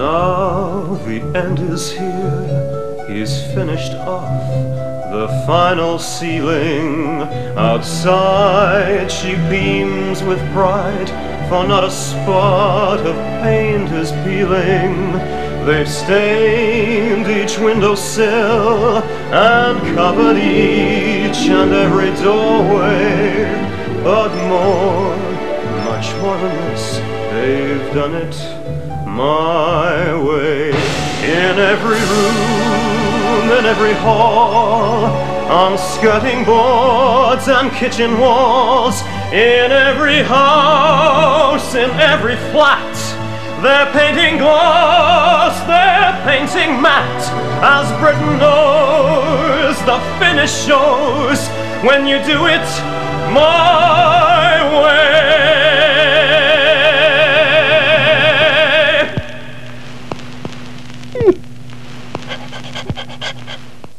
Now the end is here, he's finished off the final ceiling. Outside she beams with pride, for not a spot of paint is peeling. They've stained each windowsill and covered each and every doorway. But more, this, they've done it my way. In every room, in every hall, on skirting boards and kitchen walls, in every house, in every flat, they're painting glass, they're painting matte, as Britain knows, the finish shows when you do it my ん?